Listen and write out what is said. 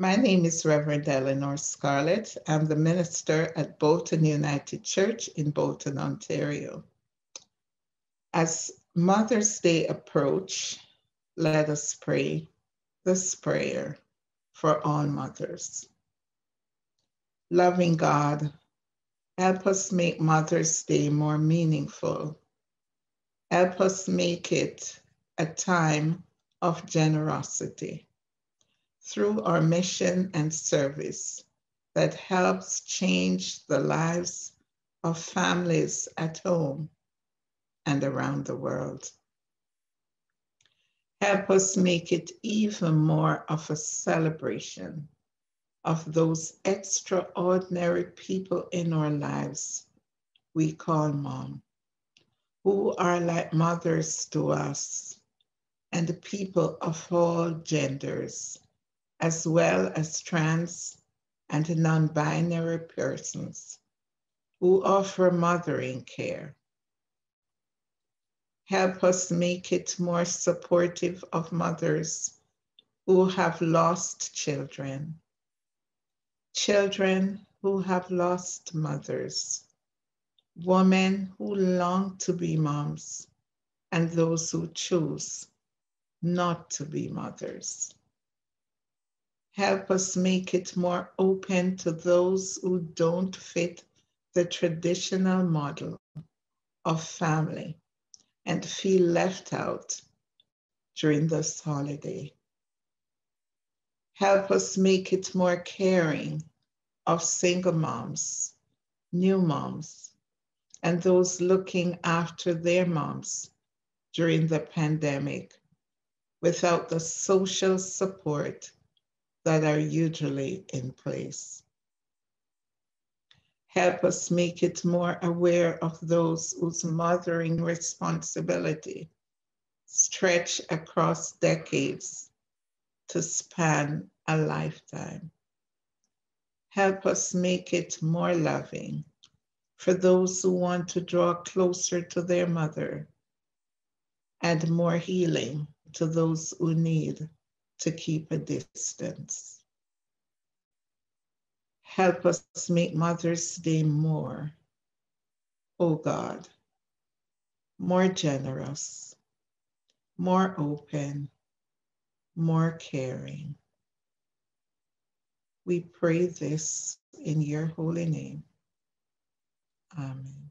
My name is Reverend Eleanor Scarlett. I'm the minister at Bolton United Church in Bolton, Ontario. As Mother's Day approach, let us pray this prayer for all mothers. Loving God, help us make Mother's Day more meaningful. Help us make it a time of generosity through our mission and service that helps change the lives of families at home and around the world. Help us make it even more of a celebration of those extraordinary people in our lives we call mom, who are like mothers to us and the people of all genders as well as trans and non-binary persons who offer mothering care. Help us make it more supportive of mothers who have lost children, children who have lost mothers, women who long to be moms, and those who choose not to be mothers. Help us make it more open to those who don't fit the traditional model of family and feel left out during this holiday. Help us make it more caring of single moms, new moms, and those looking after their moms during the pandemic without the social support that are usually in place. Help us make it more aware of those whose mothering responsibility stretch across decades to span a lifetime. Help us make it more loving for those who want to draw closer to their mother and more healing to those who need to keep a distance. Help us make Mother's Day more, oh God, more generous, more open, more caring. We pray this in your holy name. Amen.